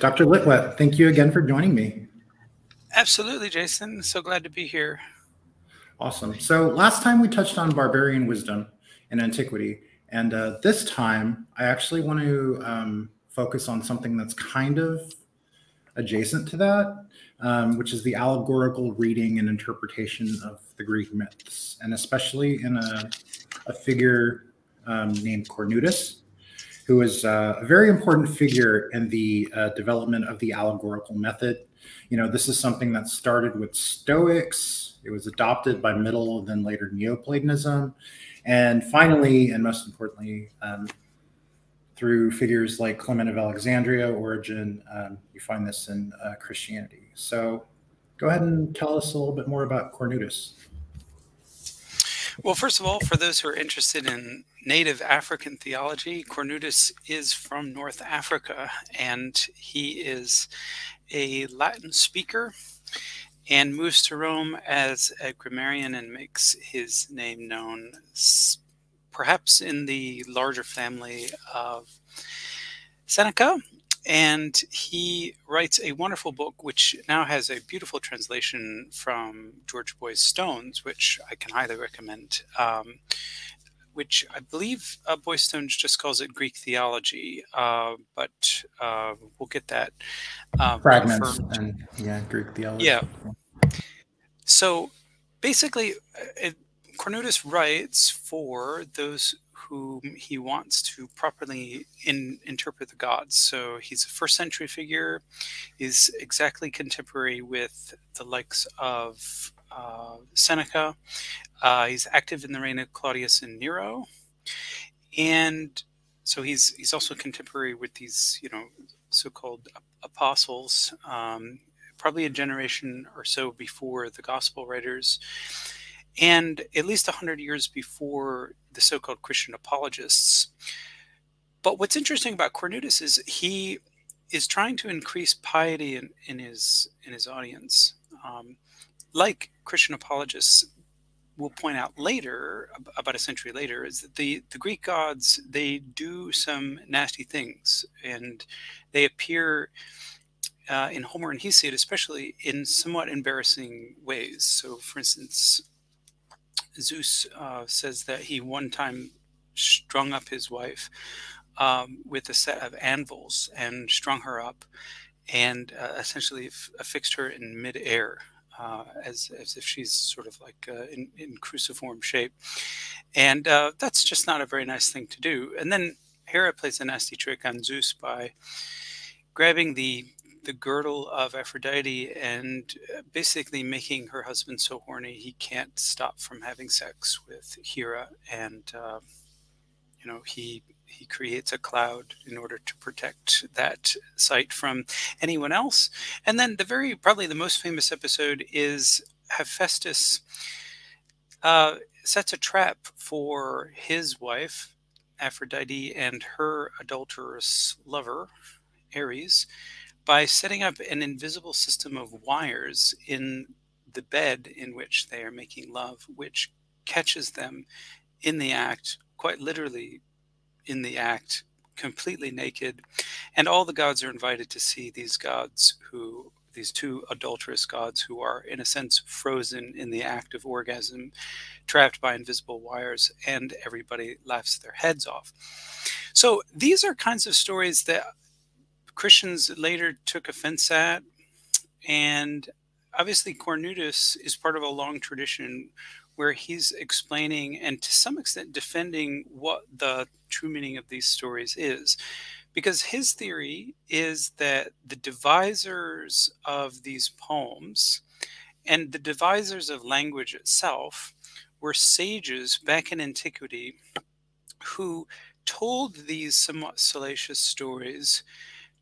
Dr. Litwa, thank you again for joining me. Absolutely, Jason. So glad to be here. Awesome. So, last time we touched on barbarian wisdom in antiquity, and uh, this time I actually want to um, focus on something that's kind of adjacent to that, um, which is the allegorical reading and interpretation of the Greek myths, and especially in a, a figure um, named Cornutus, who is uh, a very important figure in the uh, development of the allegorical method. You know, this is something that started with Stoics. It was adopted by Middle, then later Neoplatonism, and finally, and most importantly, um, through figures like Clement of Alexandria, Origen, um, you find this in uh, Christianity. So, go ahead and tell us a little bit more about Cornutus. Well, first of all, for those who are interested in native African theology, Cornutus is from North Africa and he is a Latin speaker and moves to Rome as a grammarian and makes his name known perhaps in the larger family of Seneca and he writes a wonderful book which now has a beautiful translation from George Boys-Stones, which I can highly recommend. Um, which I believe uh, Boys Stones just calls it Greek theology, uh, but uh, we'll get that um, fragments and yeah, Greek theology. Yeah. So basically, uh, it, Cornutus writes for those whom he wants to properly in, interpret the gods. So he's a first century figure, is exactly contemporary with the likes of Seneca. Uh, he's active in the reign of Claudius and Nero, and so he's he's also contemporary with these you know so-called apostles, um, probably a generation or so before the gospel writers and at least 100 years before the so called Christian apologists. But what's interesting about Cornutus is he is trying to increase piety in, in his in his audience. Um, like Christian apologists will point out later, about a century later, is that the, the Greek gods they do some nasty things, and they appear uh, in Homer and Hesiod, especially in somewhat embarrassing ways. So, for instance, Zeus uh, says that he one time strung up his wife um, with a set of anvils and strung her up and uh, essentially affixed her in midair. Uh, as, as if she's sort of like uh, in, in cruciform shape. And uh, that's just not a very nice thing to do. And then Hera plays a nasty trick on Zeus by grabbing the the girdle of Aphrodite and uh, basically making her husband so horny he can't stop from having sex with Hera, and uh, you know he he creates a cloud in order to protect that site from anyone else. And then the very probably the most famous episode is Hephaestus uh, sets a trap for his wife Aphrodite and her adulterous lover Ares by setting up an invisible system of wires in the bed in which they are making love, which catches them in the act, quite literally in the act, completely naked. And all the gods are invited to see these gods who, these two adulterous gods who are, in a sense, frozen in the act of orgasm, trapped by invisible wires, and everybody laughs their heads off. So these are kinds of stories that Christians later took offense at. And obviously, Cornutus is part of a long tradition where he's explaining and to some extent defending what the true meaning of these stories is. Because his theory is that the devisers of these poems and the devisers of language itself were sages back in antiquity who told these somewhat salacious stories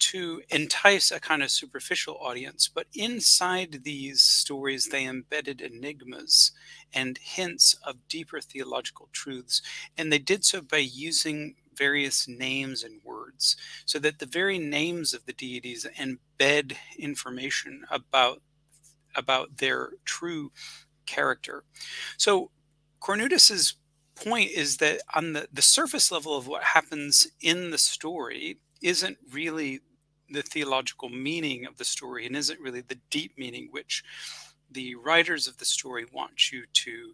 to entice a kind of superficial audience, but inside these stories, they embedded enigmas and hints of deeper theological truths. And they did so by using various names and words, so that the very names of the deities embed information about, about their true character. So Cornutus's point is that on the, the surface level of what happens in the story isn't really the theological meaning of the story and isn't really the deep meaning which the writers of the story want you to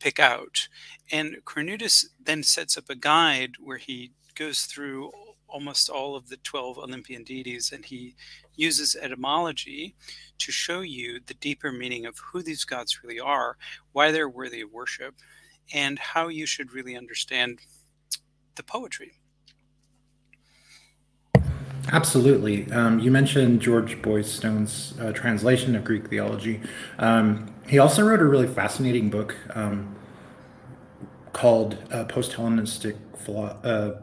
pick out. And Cornutus then sets up a guide where he goes through almost all of the 12 Olympian deities and he uses etymology to show you the deeper meaning of who these gods really are, why they're worthy of worship, and how you should really understand the poetry. Absolutely. Um, you mentioned George Boys-Stones' uh, translation of Greek theology. Um, he also wrote a really fascinating book um, called uh, Post-Hellenistic, Philo- uh,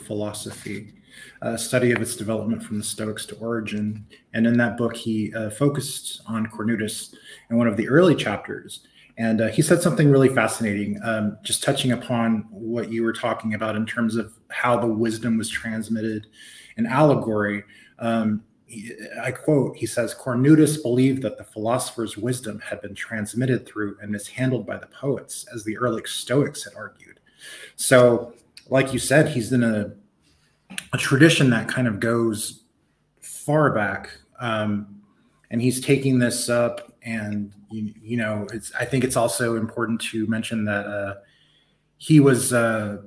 Philosophy, a study of its development from the Stoics to Origen. And in that book, he uh, focused on Cornutus in one of the early chapters. And uh, he said something really fascinating, um, just touching upon what you were talking about in terms of how the wisdom was transmitted in allegory. Um, I quote, he says, Cornutus believed that the philosopher's wisdom had been transmitted through and mishandled by the poets, as the early Stoics had argued. So, like you said, he's in a, a tradition that kind of goes far back. Um, and he's taking this up and you, you, know it's i think it's also important to mention that uh, he was uh,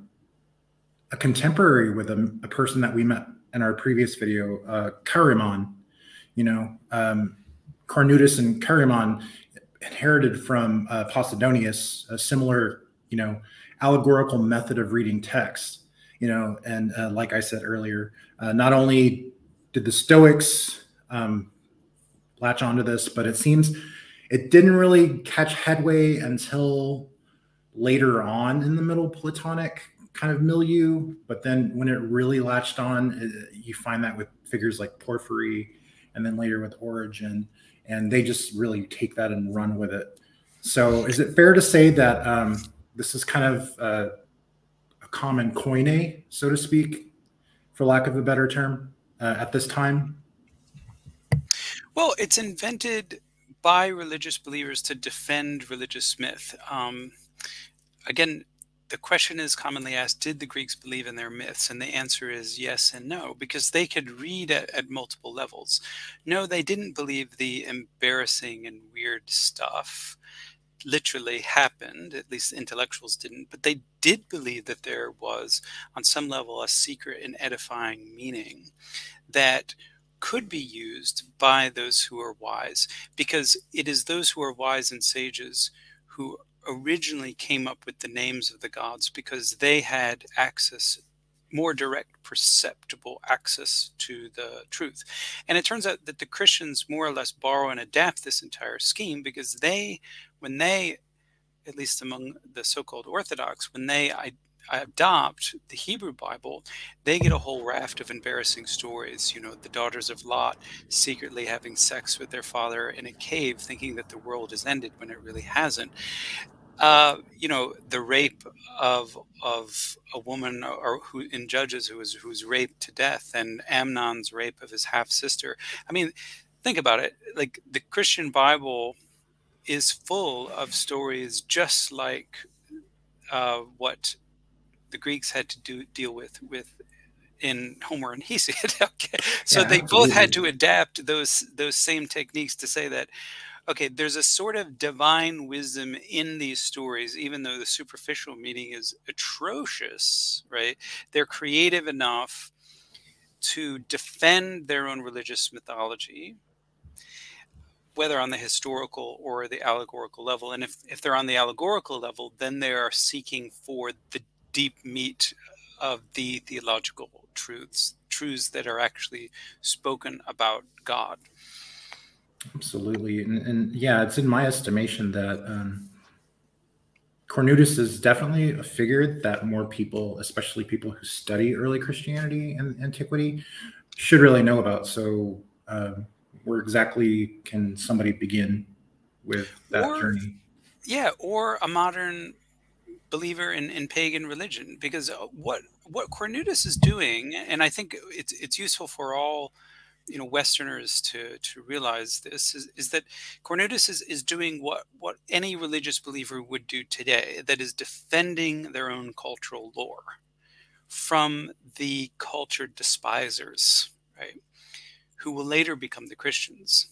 a contemporary with a, a, person that we met in our previous video uh, Chaeremon. you know um, cornutus and Chaeremon inherited from uh, posidonius a similar you know allegorical method of reading text you know and uh, like i said earlier uh, not only did the stoics um, latch onto this, but it seems it didn't really catch headway until later on in the Middle Platonic kind of milieu. But then when it really latched on, you find that with figures like Porphyry and then later with Origen, and they just really take that and run with it. So is it fair to say that um, this is kind of uh, a common koine, so to speak, for lack of a better term, uh, at this time? Well, it's invented by religious believers to defend religious myth. Um, again, the question is commonly asked Did the Greeks believe in their myths? And the answer is yes and no, because they could read at, at multiple levels. No, they didn't believe the embarrassing and weird stuff literally happened, at least intellectuals didn't, but they did believe that there was, on some level, a secret and edifying meaning that could be used by those who are wise, because it is those who are wise and sages who originally came up with the names of the gods because they had access more direct perceptible access to the truth and it turns out that the christians more or less borrow and adapt this entire scheme because they when they at least among the so-called orthodox when they adopt the Hebrew Bible, they get a whole raft of embarrassing stories. You know, the daughters of Lot secretly having sex with their father in a cave, thinking that the world has ended when it really hasn't. Uh, you know, the rape of of a woman or who in Judges who was who was raped to death, and Amnon's rape of his half sister. I mean, think about it. Like the Christian Bible is full of stories just like uh, what the Greeks had to do deal with with in Homer and Hesiod. okay, so yeah, they absolutely. both had to adapt those those same techniques to say that okay, there's a sort of divine wisdom in these stories, even though the superficial meaning is atrocious, right? They're creative enough to defend their own religious mythology, whether on the historical or the allegorical level. And if, if they're on the allegorical level, then they are seeking for the deep meat of the theological truths, truths that are actually spoken about God. Absolutely. And, and yeah, it's in my estimation that um, Cornutus is definitely a figure that more people, especially people who study early Christianity and antiquity, should really know about. So, uh, where exactly can somebody begin with that or, journey? Yeah, or a modern believer in, in pagan religion because uh, what what Cornutus is doing, and I think it's it's useful for all you know Westerners to to realize this is, is that Cornutus is, is doing what what any religious believer would do today, that is defending their own cultural lore from the cultured despisers right? Who will later become the Christians.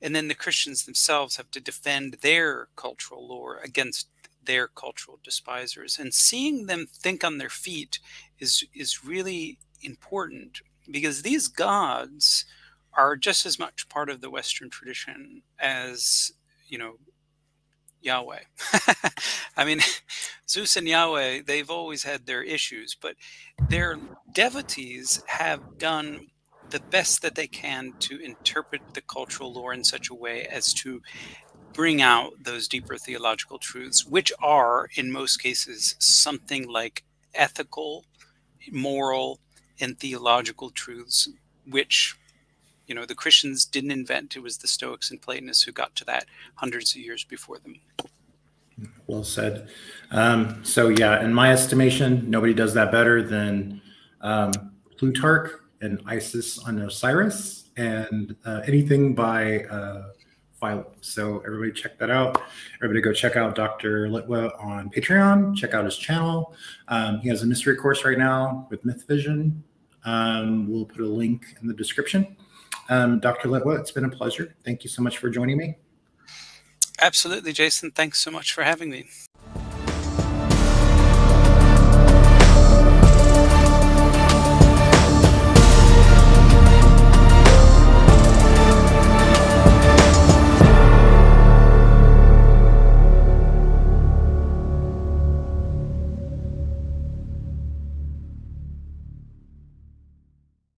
And then the Christians themselves have to defend their cultural lore against their cultural despisers. And seeing them think on their feet is, is really important because these gods are just as much part of the Western tradition as, you know, Yahweh. I mean, Zeus and Yahweh, they've always had their issues, but their devotees have done the best that they can to interpret the cultural lore in such a way as to bring out those deeper theological truths, which are, in most cases, something like ethical, moral, and theological truths, which you know the Christians didn't invent. It was the Stoics and Platonists who got to that hundreds of years before them. Well said. Um, so yeah, in my estimation, nobody does that better than um, Plutarch and Isis on Osiris and uh, anything by uh, Philo. So everybody check that out. Everybody go check out Dr. Litwa on Patreon. Check out his channel. Um, he has a mystery course right now with Myth Vision. Um, we'll put a link in the description. Um, Dr. Litwa, it's been a pleasure. Thank you so much for joining me. Absolutely, Jason. Thanks so much for having me.